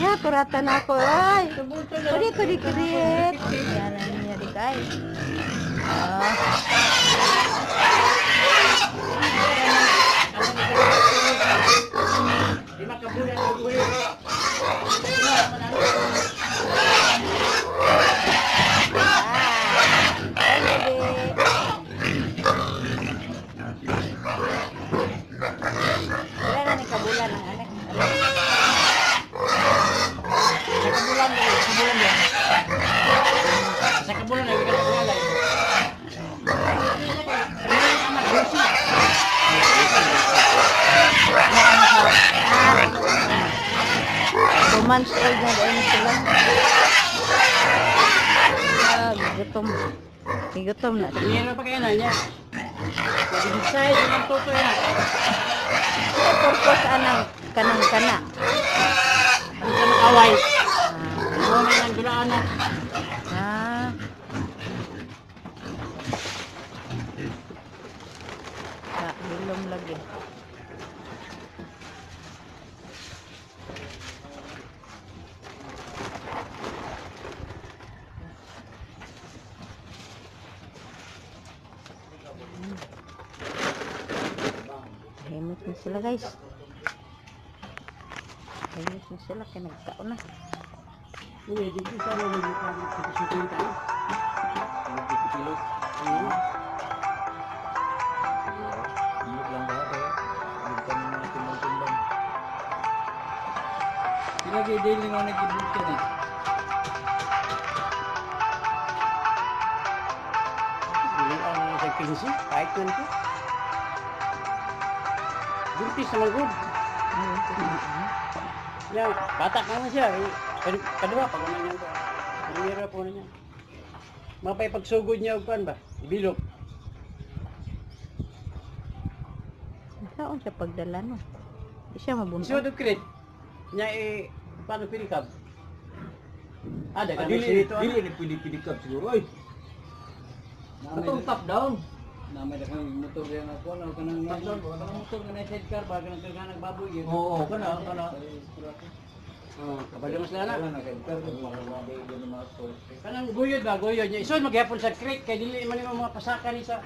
Ya, turatan ako. Ay. Pwede, pwede, kirit. Yan na niya di kay. Ah. Di makabulan ang buhay. Wala na ni kabulan ng anak. Sa kabulan mo, sa kabulan mo. Sa kabulan na, wala ka naglalay. Two months old na dahil sila. Ah, gutom. Gutom na. Tingnan pa kaya na niya. Pag-decide ng toto yan. Purpose anang kanang kana. Ano ka makaway? Ah. Ano na ng gulaan na. Ah. Hilom lagi. Himot na sila guys. Himot na sila kaya nagkaon na. Uy, di ko sana naglupan sa pasukin tayo. Nagpipilot. Ayun. Sila kay Dale nga nag-ibig ka eh. Hindi ang sa 15, kahit man ko. Buntis naman good. Ya, bata ka naman siya. Kad- Kadua, pag ano niya ko. Primera po na niya. Mapay pagsugod niya og ba? Ibilog. Saan siya pagdala no? Di siya mabunta. Isod og kret. Nya eh paano pilikab? Ah, Ah, dagan dili, dili dito. dili ni pili-pilikap siguro. Oy. Atong top down. Na kang motor yan ako, ano ka nang Top down, Ano motor ka na sidecar, baga nang kaganang baboy yun. Oo, kana, kana. Oh, kabalo mas lana. Na. Kanang guyod ba, guyod niya. Isod maghapon sa creek kay dili man mo mga pasaka ni sa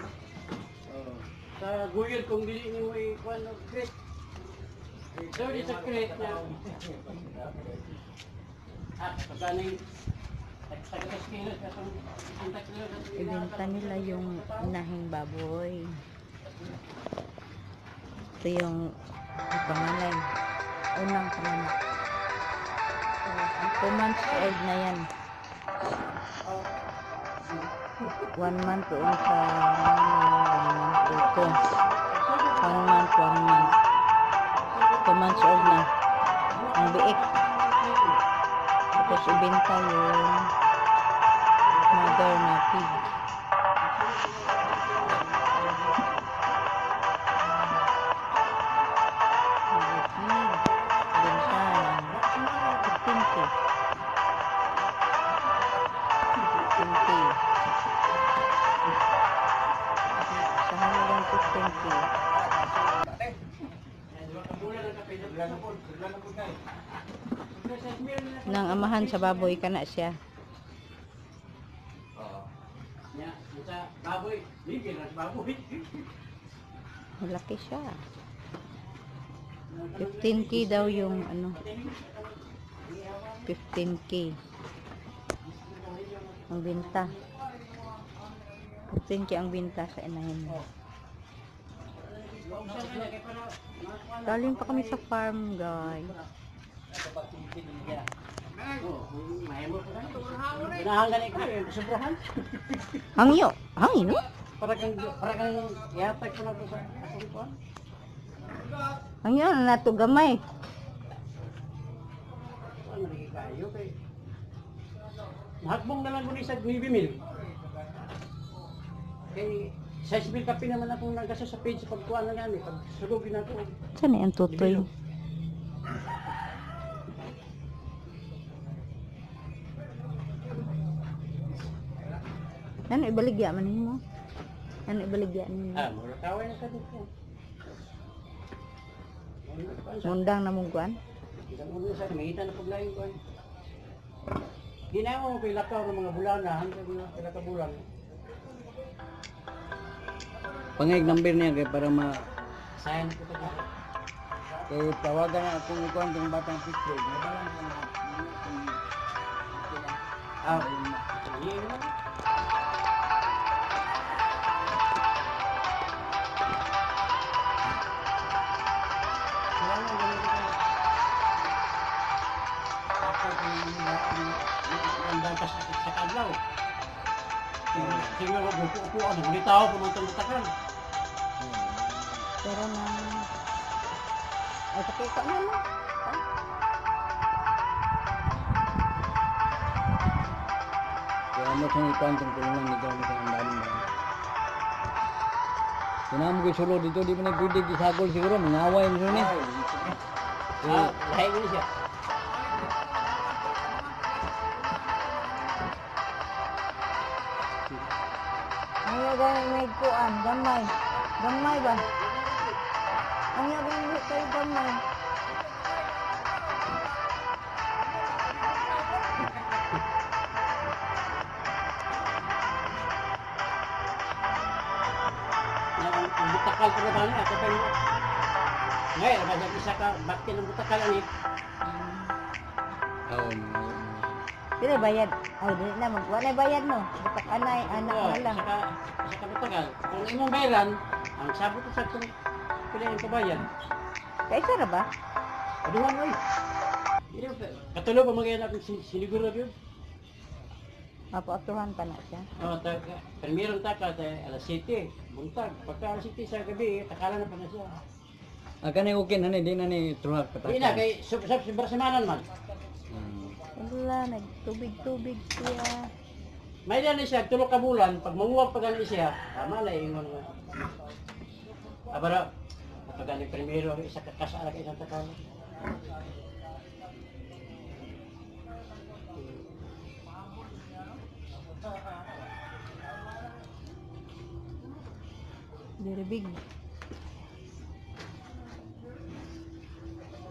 sa guyod kung dili ni mo ikuan og creek. So di sa creek niya. Ah, pagkaning Tagas kilo, katong 50 kilo. Ibenta nila yung inahing baboy. Ito yung panganay. Unang panganak. Two months old na yan. One month doon sa one month dito. One month, one month. Two months old na. Ang biik. Tapos ibenta yung mother na pig. Nang amahan sa baboy ka na siya. Ya, sa baboy, ligil na sa baboy. Malaki siya. 15k daw yung ano. 15k. Ang binta. 15k ang binta sa inahin mo. Galing pa kami sa farm, guys. Pinahangan ikaw eh, sobrahan. Hangyo. Hangyo? Para kang, para kang yatag ko na ko sa akong kuwan. Hangyo na nato gamay. Ano kayo kay Nahakbong na lang ko ni sa 9 mil. Kay 6 mil kape naman akong nagasa sa page sa pagkuhan na gani. Pag sugogin ako. Saan na yung tutoy? Ano, ibaligya man mo. Ano ibaligya ninyo? Ah, mura kaway na sa dito. Mundang na mong kuan? Isang ulo sa mangita na paglayo ko. Di na ako pilakaw ng mga bulan na hanggang mga pilaka bulan. Pangayag number niya kay para ma Sayang ko ito. kay tawagan na akong ikuan tong batang picture. Madala na na. Ah, ang dagas sa kadlaw. Siguro upo-upo ano, ulit ako pumantang-takan. Pero na... Ay, pakita mo na. Kaya mo sa ikuan tong kulungan ni Johnny sa andalan ba. Sinamo ko sulo dito di mo na pwede gisagol siguro mangaway mo ni. Ah, lahi ko siya. Ano gani may kuan? Gamay. Gamay ba? Ano gani may kayo gamay? Yang ang butakal ko na ba niya? Ako pa yung... Ngayon, ba isa ka, bakit ng butakal ani? Oo. Sila bayad. Ay, di na mag wala bayad no. Butak anay, anak Oo, na lang. Isa ka, isa ka butakal. Kung imong bayaran, ang sabot ko sa itong pila yung kabayan. Kay sara ba? Aduhan, mo pa- Katulo pa mga anak sin siniguro yun. Mapaatuhan pa na siya. Oh, ta primero taka ta alas 7, buntag. Pagka alas 7 sa gabi, takala na pa na siya. Ah kanay okay na ni di na ni truhak patak. Hindi na kay sub sub sub semanan man. Wala, nagtubig-tubig siya. May dali siya tulo ka bulan pag manguwag pa gani siya, tama na ingon nga. Abara pag gani primero isa ka kasara kay isang takala. Very big.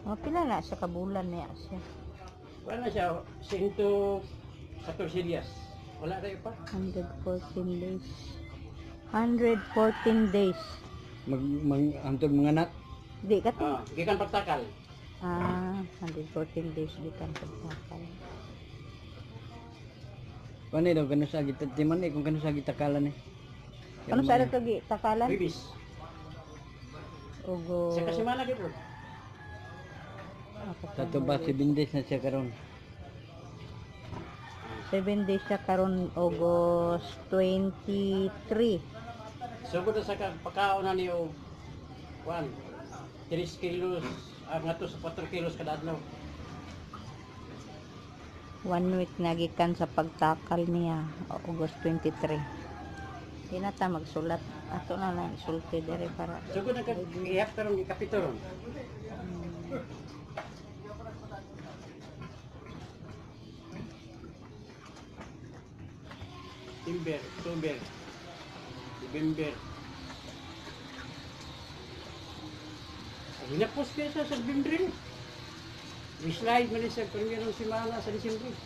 Oh, pila na siya kabulan niya siya. Wala na siya 114 días. Wala rin pa. 114 days. 114 days. Mag mag antod mga anak. Di ka to. Ah, gikan pagtakal. Ah, 114 days di ka pagkakal. Pani daw kanu sa gitad timan eh kung kanu sa gitakalan eh. Ano sa ito gi? Takalan? Bibis. Ugo. Sa kasimana gito. Sa tuba si Bindes na siya karon. 7 days siya karon August 23. Sugod na sa ka- pagkaon na niyo kuan 3 kilos ah, nga to sa 4 kilos kada adlaw. One week nagikan sa pagtakal niya August 23. Di na ta magsulat. Ato na lang isulti dire para Sugod na kag ihap karon gikapituron. Timber, October, November. Hinapos kaya sa November. Slide man sa primerong simana sa Disyembre.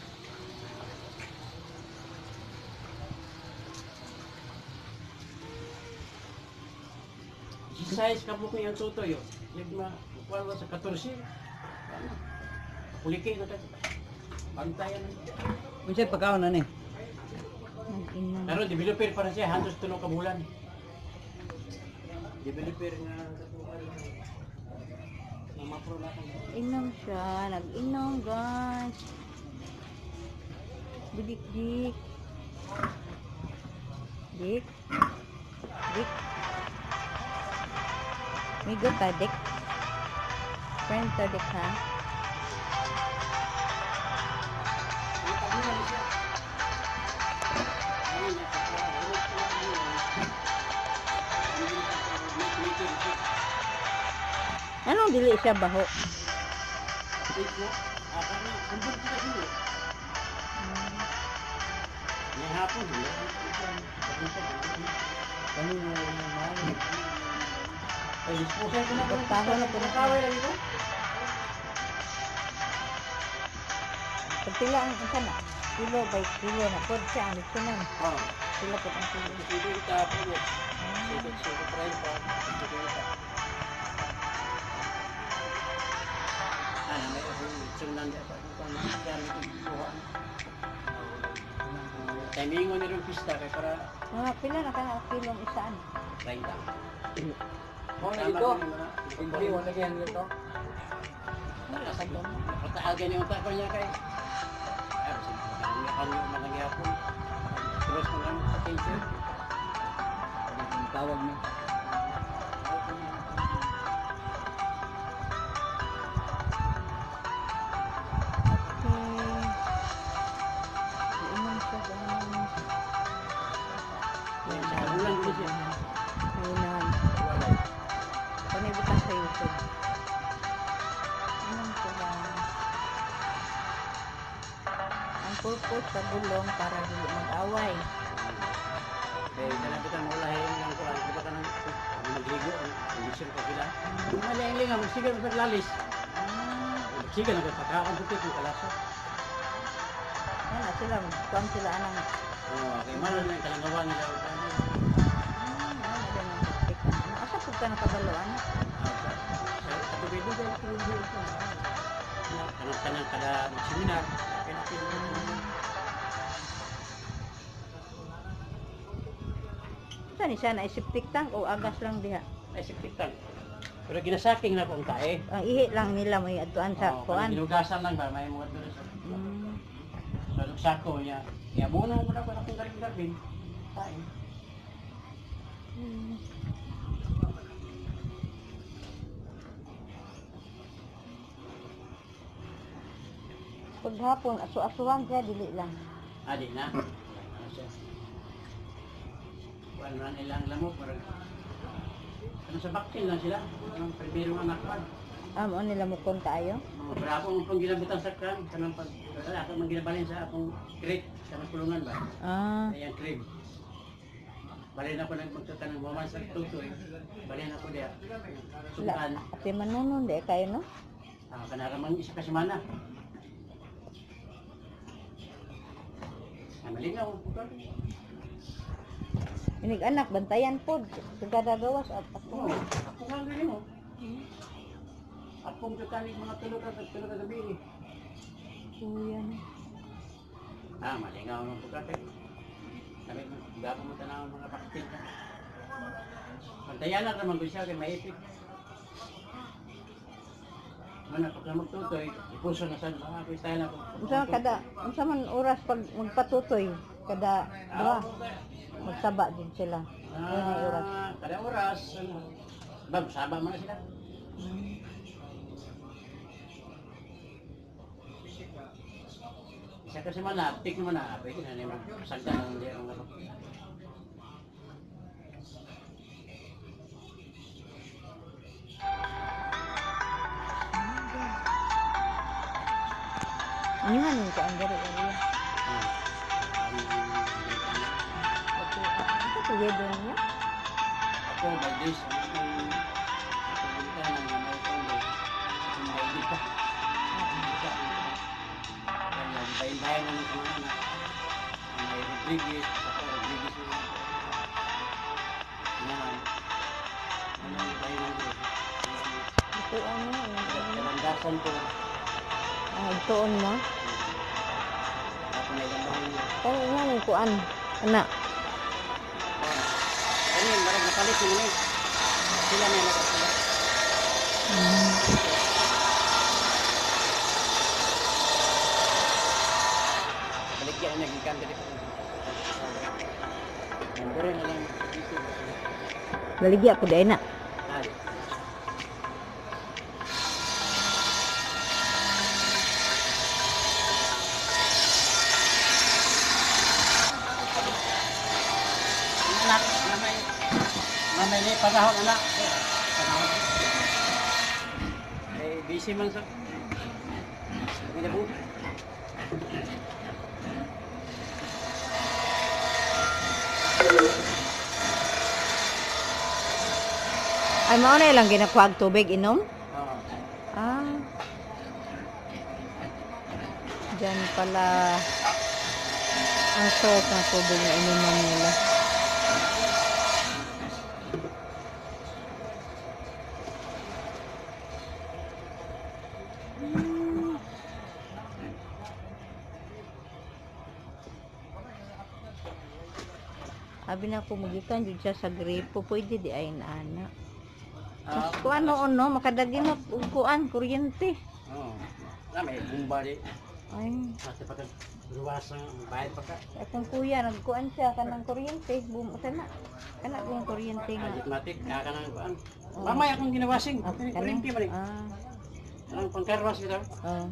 Size kabuk niya ang tutoy. oh. Nagma, kuwan mo sa 14. Ano? Kuliki na tayo. Bantayan na. Unsay pagkaon na nag-inom. Pero developer pa rin siya, hantos tulong ka bulan. Developer nga katukan. Nga mapro natin. Inom siya, nag-inom guys. Bidik dik. Dik. Dik. Migo ka dik. Friend to dik ha. Anong dili siya baho? Ko na po. Na po na. Kaway lang ito. Pag sila ang isa na, kilo by kilo na po siya ang likunan. Sila po ang kilo. Sige, ita po mo. Sige, sige, try pa. Sundan di ako kung nangyari ko kuha. Timing mo nirong pista kay para Mga pila na ka na kilong isaan. try lang. Mo na ito. Hindi, wala kaya nito. Wala sa doon. Pataagan yung utak ko niya kay. Ah, sige. Ang kanya manang yapon. Terus mo lang sa teacher. Ang tawag niya. Ang sa bulong para dili mag-away. Eh, kanabitan mo lahi yung kuhan. Diba ka nang magligo. Ang kondisyon ko sila. Malayang nga, magsigal mo sa lalis. Ah, Magsigal na pagkakaon ko yung kalaso. Ano sila, kuwan sila anang Oo, kay Manon na yung kalangawan nila. Ah, ano ang. Ano, asa po ka nakabaloan? Sa tubig doon, sa tubig doon. Kanang-kanang kada seminar. Kaya natin Saan ni siya na septic tank o agas lang diha? ay siktikan. Pero ginasaking na kung tae. Ang ihi lang nila may atuan sa Oo, kuan. Ginugasan lang ba, may mga doon sa Mm. sa sako niya. Kaya muna mo na ko akong galing-galing. Tae. Mm. Pag hapon, aso-asuhan siya, dili lang. Adi na. Ano siya? Kuan na nilang lamo para ano sa baktin lang sila. Ang primerong anak pa. Amo nila mo tayo. Oh, pero ako ang ginabutan sa kan, kanang pag wala ako man ginabalin sa akong crate sa kulungan ba. Ah, Ayan crib. Balin ako nagmagkaka ng waman sa tutoy. Balin ako diya. Sukan. ate manunon di kayo no? Ah, kanaramang isa ka semana. Malinaw. Inig anak, bantayan po. Sagada gawas at ako. ako nga ganyan mo. Akong kakanig mga tulog at tulog at gabi. eh. Kuya na. Ah, malingaw ng pagkakay. Sabi ko, gapo mo tanaw mga paktin ka. Pantayan na naman ko siya kay maipit. Mana pag magtutoy, ipuso na saan mga freestyle ako. Unsa kada, unsa man oras pag magpatutoy kada duha magsaba din sila. Ang oras. Ah, kada oras, ano, bag, saba mo na sila. Isa kasi man na, pick naman na, pwede na naman, sagda na hindi ang Inyuhan yung kaan dari area. Ah, ang- Ako, ako together niya. Ako, by this, ang ng ang bayan-bayan naman sa mga anak. Ang may Rodriguez, ako Rodriguez yung inahan. Ano yung bayan ng Diyos? Ito ano, Kalandasan ko, ang ituon mo. ako na ilang bahay niya. Kaya nga nung kuan. Anak, Ano yun, marag napalit yun eh. Sila na nakasala. Baligyan na naging kanda dito. Nandere na lang dito. baligya ko dahil na. Mao na lang ginakuha tubig inom? Oo. Ah. Diyan pala ang source ng tubig na ininom nila. Abi na ko magikan jud siya sa gripo pwede di ay na ana. Ah, kuan noon no makadagi na og kuan kuryente. Oo. Na may bumba di. Ay, Kasi pagka luwas ang bayad pagka. akong kuya nagkuan siya kanang kuryente, bum sana. Kana yung kuryente nga. Automatic, kaya ka nang kuan. Oo. Mamaya akong ginawasing. Ah, Kulimpi kani? ba rin? Ah, Anong pangkarwas kita? oh.